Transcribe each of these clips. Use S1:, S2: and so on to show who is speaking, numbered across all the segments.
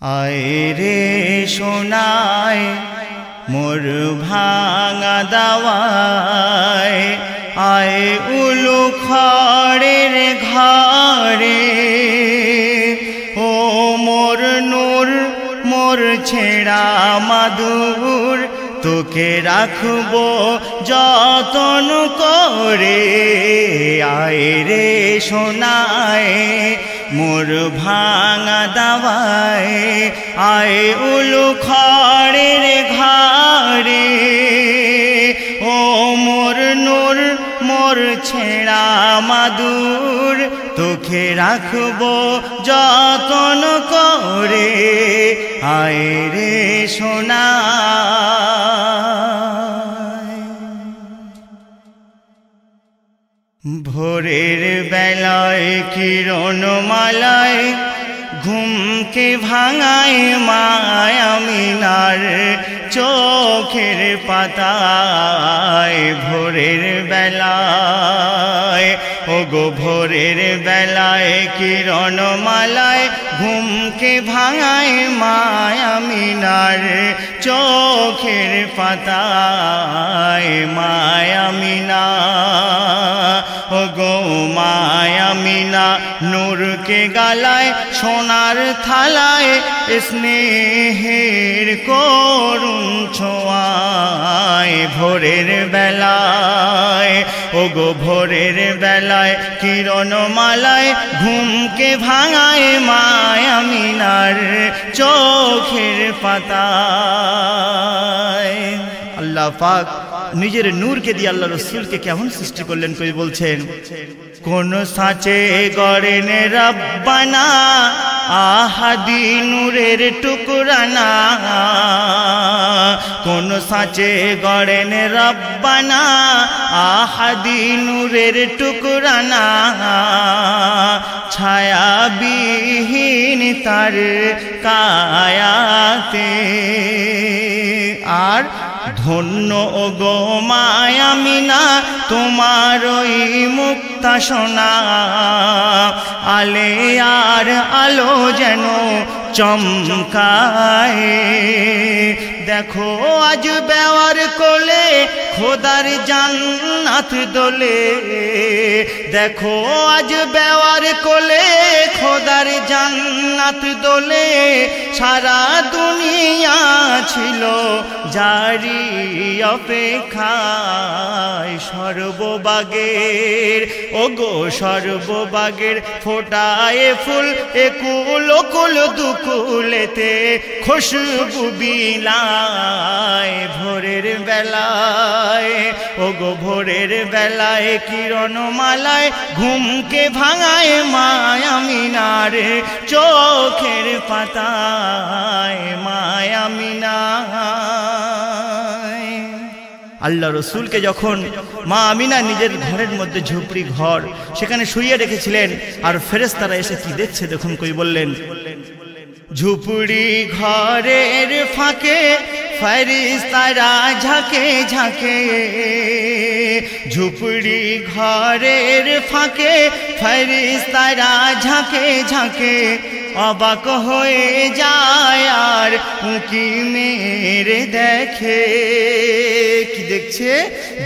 S1: আয় রে মোর ভাঙা দাওয়ায়, আয় উলু খড়ের ঘরে। ও মোর নূর, মোর ছেড়া মাদুর, তোকে রাখব যতন করে। আয় রে সোনায় মোর ভাঙা দাওয়ায় আয় উলু খড়ের ঘরে ও মোর নূর, মোর ছেড়া মাদুর, তোকে রাখব যতন করে। আয় রে সোনা। ভোরের বেলায় কিরণ মালায় ঘুমকে ভাঙায় মায়ামিনার চোখের পাতায় ভোরের বেলায় ও গো ভোরের বেলায় কিরণ মালায় ঘুমকে ভাঙায় মায়ামিনার চোখের পাতায় মায়ামিনা ও গো মায়ামিনা নূরকে গালায়, সোনার থালায়, স্নেহের করুণ ছোঁয়ায়, ভোরের বেলায় ও গো ভোরের বেলায় কিরণ মালায় ঘুমকে ভাঙায় মায়ামিনার চোখের পাতায়। আল্লাহ পাক নিজের নূরকে দিয়ে আল্লাহ রসুলকে কেমন সৃষ্টি করলেন কই বলছেন কোন সাঁচে গড়েন রব্বানা আহাদি নূরের টুকরানা কোন সাঁচে গড়েন রব্বানা আহাদি নূরের টুকরানা ছায়াবিহীন তার কায়াতে। আর ধন্য গো মায়ামিনা তোমার ওই মুক্তা সোনা। আলে আর আলো যেন চমকায়। দেখো আজ বেওয়ার কোলে, খোদার জান্নাত দোলে। দেখো আজ বেওয়ার কোলে, খোদার জান্নাত দোলে। সারা দুনিয়া ছিল জারি অপেক্ষায় সর্ববাগের। ও গো সর্ববাগের ফোটায় ফুল একুল কুল দুকুলেতে খুশবু বিলায় ভোরের বেলায়। ও গো ভোরের বেলায় কিরণ মালায় ঘুমকে ভাঙায় মায়ামিনারে চোখের আল্লাহ রসুলকে যখন মা আমিনা নিজের ঘরের মধ্যে ঝুপড়ি ঘর সেখানে শুইয়ে রেখেছিলেন, আর ফেরেস্তারা এসে কি দেখছে দেখুন কই বললেন। ঝুপড়ি ঘরের ফাঁকে ফেরিস্তারা ঝাঁকে ঝাঁকে, ঝুপড়ি ঘরের ফাঁকে ফেরিস্তারা ঝাঁকে ঝাঁকে। অবাক হয়ে যায় আর উঁকি মেরে দেখে। কি দেখছে?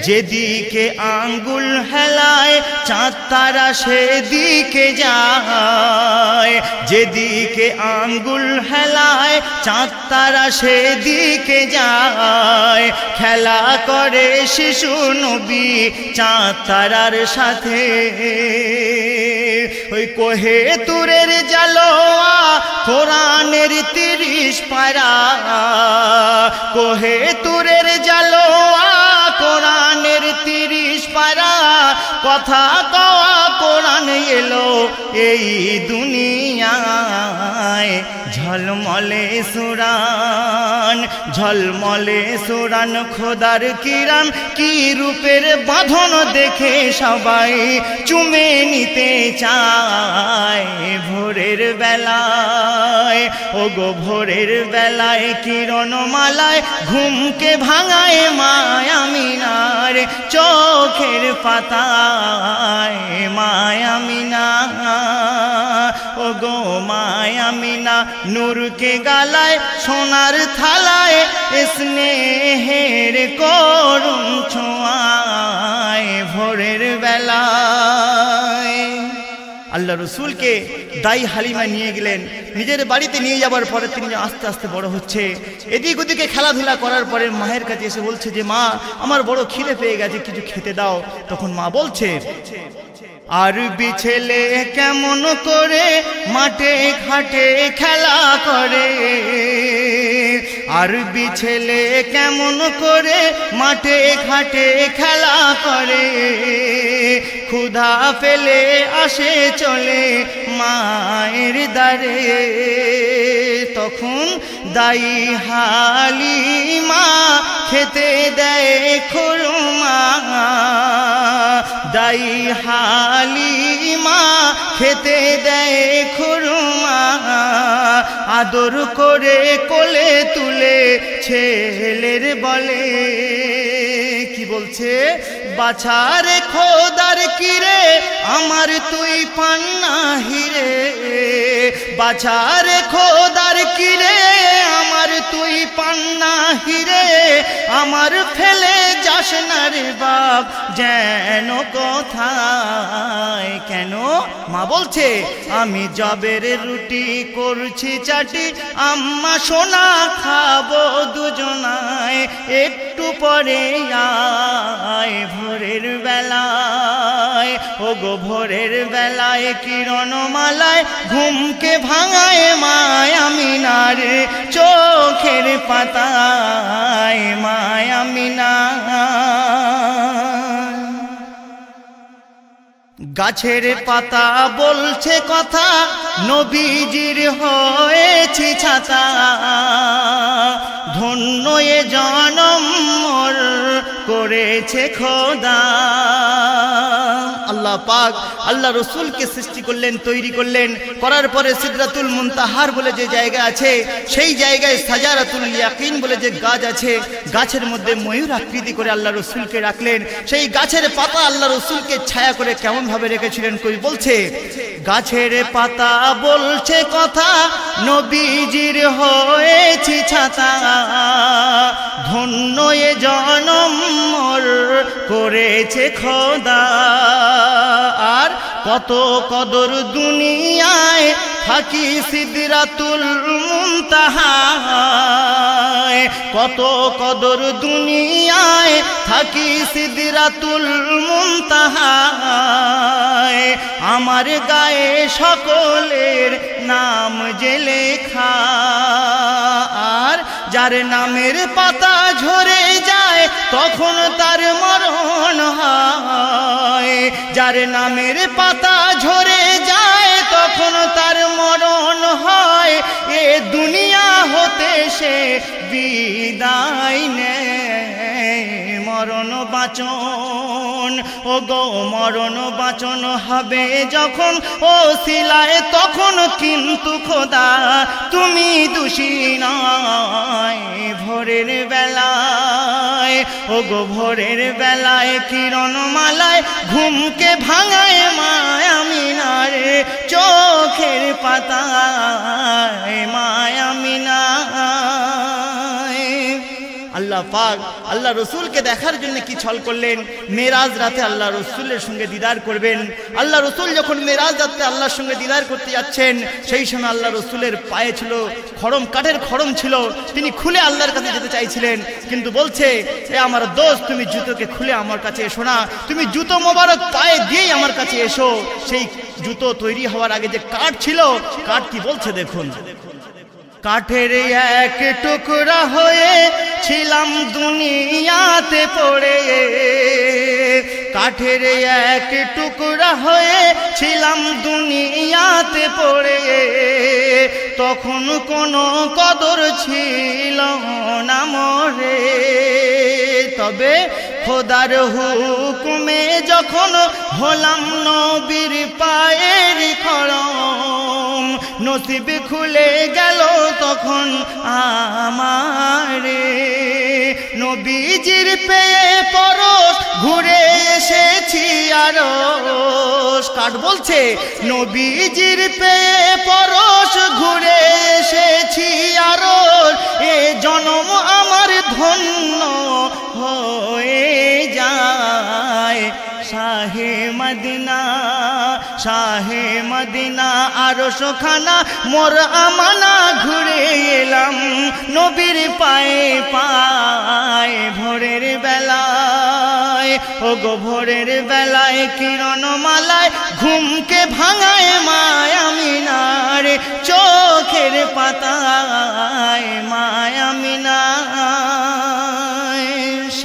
S1: যেদিকে আঙ্গুল হেলায়, চাঁদ তারা সেদিকে যায়। যেদিকে আঙ্গুল হেলায়, চাঁদ তারা সেদিকে যায়। খেলা করে শিশু নবী, চাঁদ তারার সাথে। ওই কোহে তুরের জালোয়া কোরআনের তিরিশ পারা কোহে তুরের জালোয়া, কোরআনের তিরিশ পারা কথা কওয়া কোরআন এলো এই দুনিয়ায়। ঝলমলে সুরান ঝলমলে সুরান, খোদার কিরান, কি রূপের বাঁধন দেখে সবাই চুমে নিতে চায়। ভোরের বেলায় ও গো ভোরের বেলায় কিরণমালায় ঘুমকে ভাঙায় মায়া মায়ামিনার চোখের পাতায় মায়ামিনা ও গো মায়ামিনা নূরকে গালায়, সোনার থালায়, স্নেহের করুণ আল্লাহ রসুলকে দায়ী হালিমায় নিয়ে গেলেন। নিজের বাড়িতে নিয়ে যাবার পরে তিনি আস্তে আস্তে বড় হচ্ছে। এদিক ওদিকে খেলাধুলা করার পরে মায়ের কাছে এসে বলছে যে, মা, আমার বড় খিদে পেয়ে গেছে, কিছু খেতে দাও। তখন মা বলছে আর বিছেলে কেমন করে মাঠে ঘাটে খেলা করে? আর বিছেলে কেমন করে মাঠে ঘাটে খেলা করে? ক্ষুধা ফেলে আসে চলে মায়ের দ্বারে। তখন দায়ী হালিমা খেতে দেয় খুরমা। দায়ী হালিমা, খেতে দেয় খুরমা। আদর করে কোলে তুলে ছেলের বলে। কি বলছে? বাছারে খোদার কিরে, আমার তুই পান্না হিরে বাছারে খোদার তুই পান্না হিরে, আমার ফেলে যাস না রে বাপ। যেন কোথায়, কেন? মা বলছে, আমি জবের রুটি করছি চাটি, আম্মা সোনা খাব দুজনায়, একটু পরে আয় ভোরের বেলায় ও গো ভোরের বেলায় কিরণমালায় ঘুমকে ভাঙায় মায়ামিনার চোখের পাতায় মায়ামিনা গাছের পাতা বলছে কথা, নবীজির হয়েছি ছাতা। ধন্য এ জনম করেছে খোদা। আল্লাহ পাক আল্লাহ রসুলকে সৃষ্টি করলেন, তৈরি করলেন। করার পরে সিদ্রাতুল মুনতাহার বলে যে জায়গা আছে, সেই জায়গায় সাজারাতুল ইয়াকিন বলে যে গাছ আছে, গাছের মধ্যে ময়ূর আকৃতি করে আল্লাহ রসুলকে রাখলেন। সেই গাছের পাতা আল্লাহ রসুলকে ছায়া করে কেমন ভাবে রেখেছিলেন কই বলছে, গাছের পাতা বলছে কথা, নবীজির হয়েছি ছাতা। ধন্য এ জনম করেছে খোদা। আর কত কদর দুনিয়ায় থাকি সিদরাতুল মুনতাহায়। কত কদর দুনিয়ায় থাকি সিদরাতুল মুনতাহায়। আমার গায়ে সকলের নাম যে লেখা, আর যার নামের পাতা ঝরে যায় তখন তার মরণ হয়। যার নামের পাতা ঝরে যায়, তখন তার মরণ হয়। এ দুনিয়া হতে সে বিদায় বাঁচন ও গো মরণ বাঁচন হবে যখন, ও শিলায় তখন কিন্তু খোদা, তুমি দোষী নয় ভোরের বেলায়। ও গো ভোরের বেলায় কিরণ মালায় ঘুমকে ভাঙায় মায়ামিনারে চোখের পাতায় মায়ামিনায় আল্লাহ পাক। আল্লাহ রসুলকে দেখার জন্য কি ছল করলেন? মেরাজ রাতে আল্লাহ রসুলের সঙ্গে দিদার করবেন। আল্লাহ রসুল যখন মেরাজ রাতে আল্লাহর সঙ্গে দিদার করতে যাচ্ছেন, সেই সময় আল্লাহ রসুলের পায়ে ছিল খড়ম, কাঠের খড়ম ছিল। তিনি খুলে আল্লাহর কাছে যেতে চাইছিলেন, কিন্তু বলছে, এ আমার দোষ তুমি জুতোকে খুলে আমার কাছে এসো না। তুমি জুতো মোবারক পায়ে দিয়েই আমার কাছে এসো। সেই জুতো তৈরি হওয়ার আগে যে কাঠ ছিল, কাঠ কি বলছে দেখুন। কাঠের এক টুকরা হয়ে ছিলাম দুনিয়াতে পড়ে। কাঠের এক টুকরা হয়ে ছিলাম দুনিয়াতে পড়ে। তখন কোনো কদর ছিল না মরে। তবে খোদার হুকুমে যখন হলাম নবীর পায়ের খড়ম নসিব খুলে গেল তখন আমারে। নবীজির পেয়ে পরশ ঘুরে এসেছি আরও কাঠ বলছে? নবীজির পেয়ে পরশ ঘুরে এসেছি আরও এ জনম আমার ধন্য হয়ে যায়। শাহে মদিনা শাহে মদিনা আর সোখানা, মোর আমানা ঘুরে এলাম। নবীর পায়ে পায়ে ভোরের বেলায় ও গো ভোরের বেলায় কিরণ মালায় ঘুমকে ভাঙায় মায়ামিনার চোখের পাতায়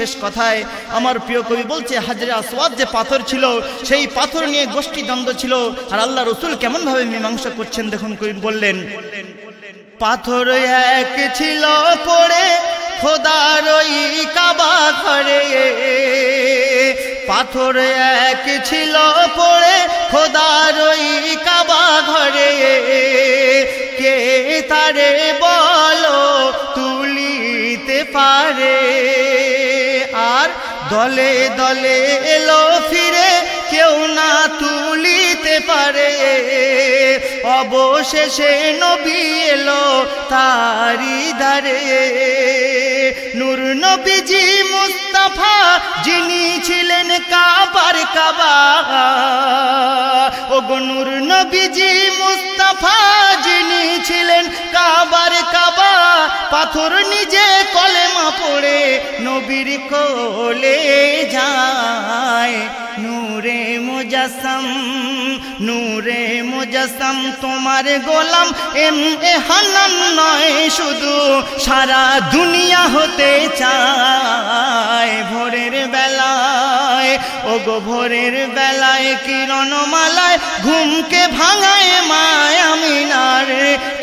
S1: শেষ কথায় আমার প্রিয় কবি বলছে, হাজরে আসওয়াদ যে পাথর ছিল, সেই পাথর নিয়ে গোষ্ঠী দ্বন্দ্ব ছিল। আর আল্লাহ রসুল কেমন ভাবে মীমাংসা করছেন দেখুন কবি বললেন, পাথর এক ছিল পড়ে খোদার ওই কাবা ঘরে। পাথর এক ছিল পড়ে খোদার ওই কাবা ঘরে। কে তারে বলো তুলিতে পারে? দলে দলে এলো ফিরে, কেউ না তুলিতে পারে। অবশেষে নবী এলো তারি দারে নূর নবীজি মুস্তাফা, যিনি ছিলেন কাবার কাবা। ও গো নূর নবীজি মুস্তাফা, যিনি ছিলেন পাথর নিজে কলেমা পড়ে, নবীর কোলে যায়। নূরে মুজাসম নূরে মুজাসম তোমার গোলাম এম এ হানান নয়, শুধু সারা দুনিয়া হতে চায়। ভোরের বেলায় ও গো ভোরের বেলায় কিরণমালায় ঘুমকে ভাঙায় মায়ামিনার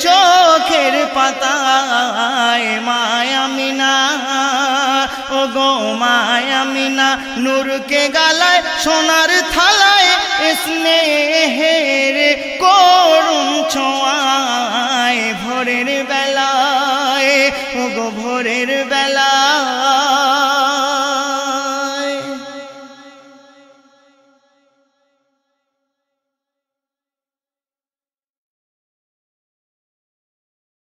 S1: চোখের পাতায় মায়ামিনা ও গো মায়ামিনা নূরকে গালায়, সোনার থালায় স্নেহের করুণ ছোঁয়ায়। ভোরের বেলায়, ও গো ভোরের বেলায়